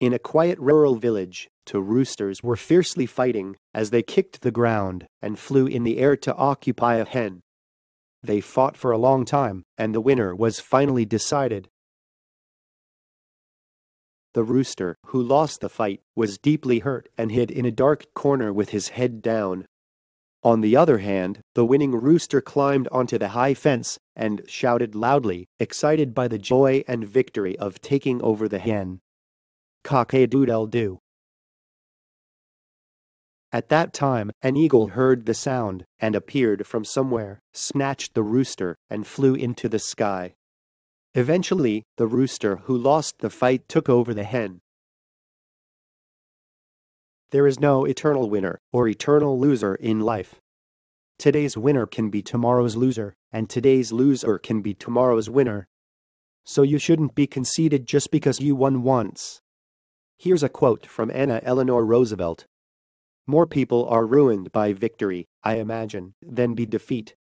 In a quiet rural village, two roosters were fiercely fighting as they kicked the ground and flew in the air to occupy a hen. They fought for a long time, and the winner was finally decided. The rooster, who lost the fight, was deeply hurt and hid in a dark corner with his head down. On the other hand, the winning rooster climbed onto the high fence and shouted loudly, excited by the joy and victory of taking over the hen. Cock-a-doodle-doo. At that time, an eagle heard the sound and appeared from somewhere, snatched the rooster, and flew into the sky. Eventually, the rooster who lost the fight took over the hen. There is no eternal winner or eternal loser in life. Today's winner can be tomorrow's loser, and today's loser can be tomorrow's winner. So you shouldn't be conceited just because you won once. Here's a quote from Anna Eleanor Roosevelt More people are ruined by victory, I imagine, than by defeat.